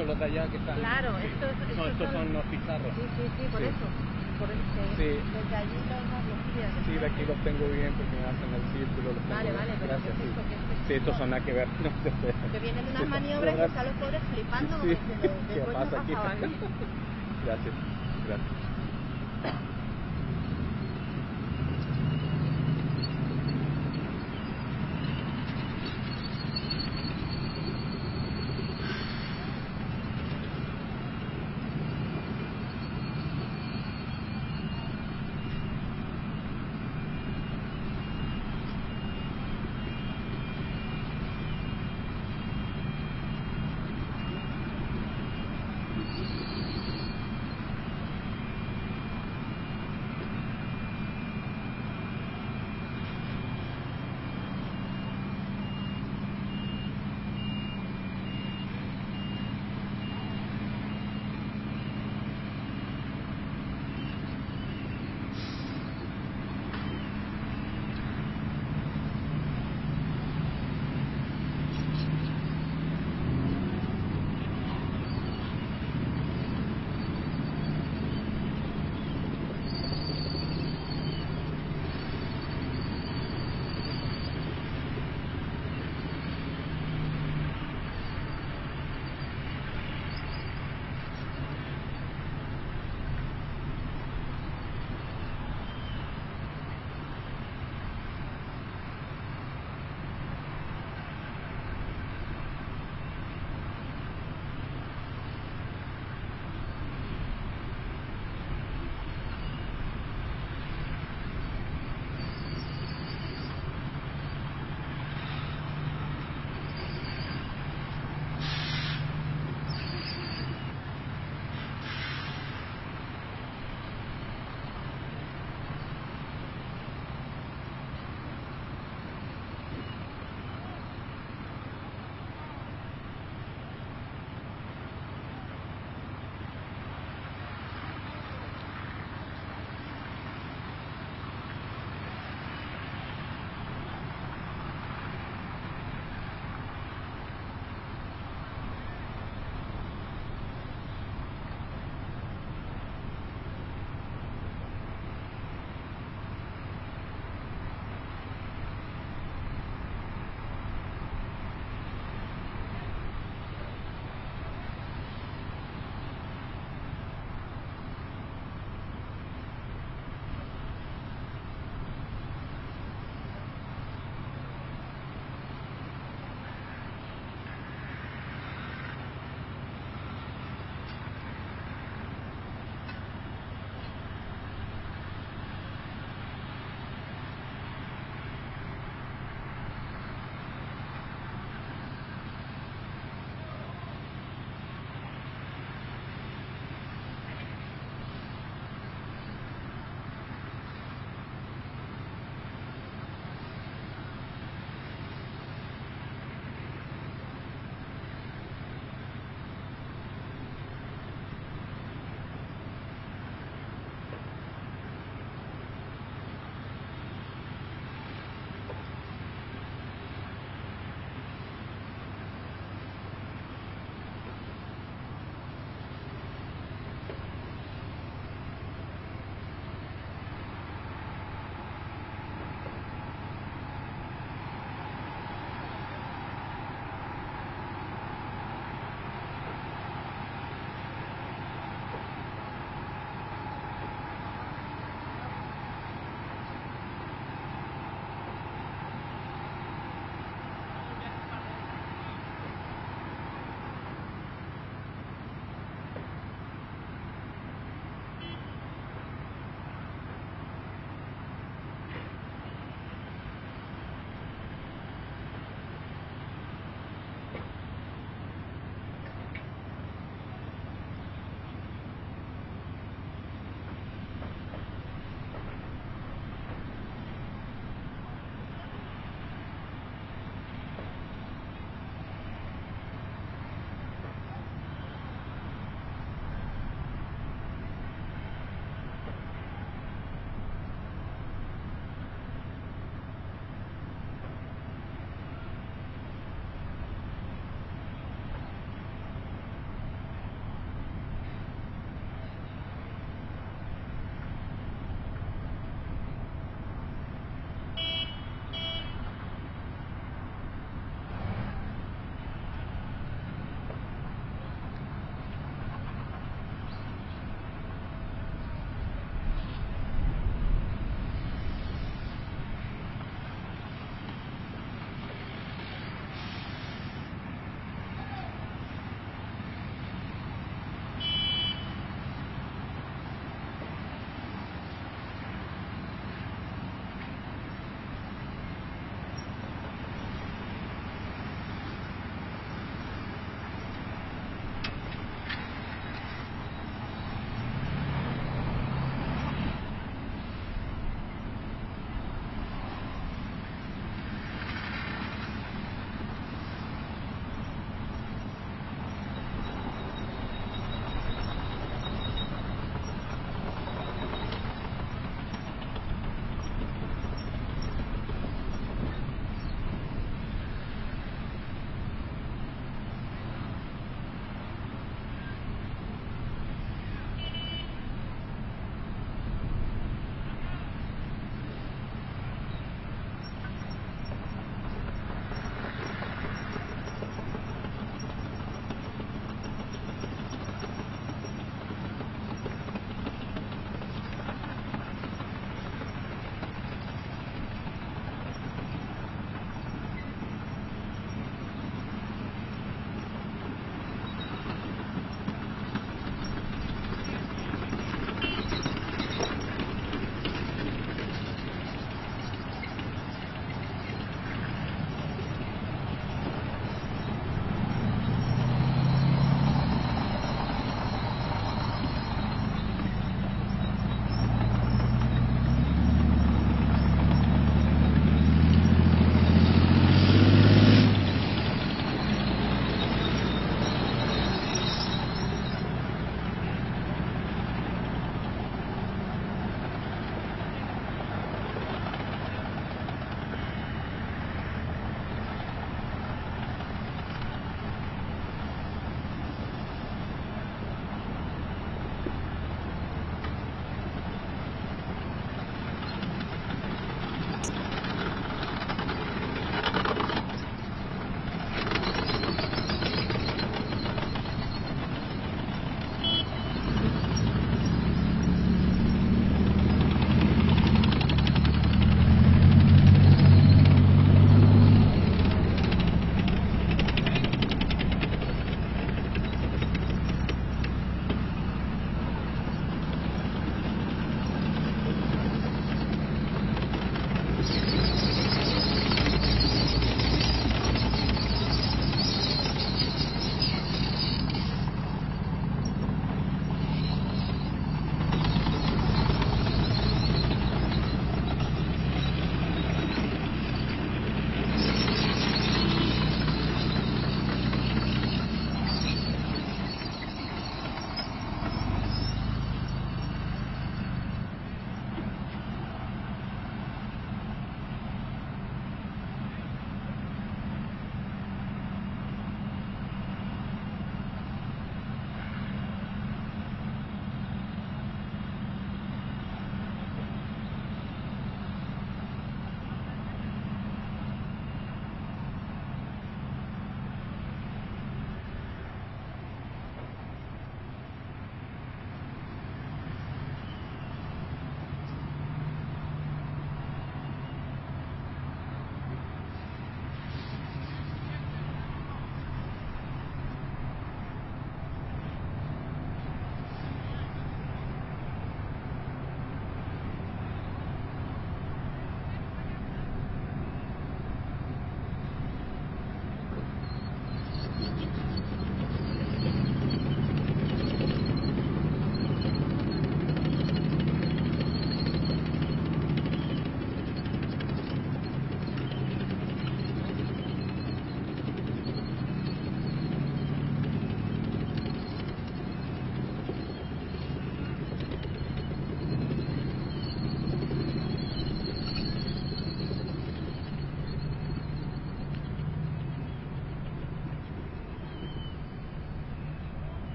No, solo de allá que están. Claro, estos, No, estos estos son los pizarros. Sí, sí, sí, por Sí. eso. Por eso Sí. desde allí los los pides. Sí, de aquí los tengo bien porque me hacen el círculo. Los tengo Vale, bien. vale, pero Gracias, ¿qué es sí. estos son nada que ver. No puede. Que vienen unas maniobras que están los pobres flipando como diciendo, ¿qué ¿Qué coño pasaba aquí? Gracias, gracias.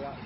that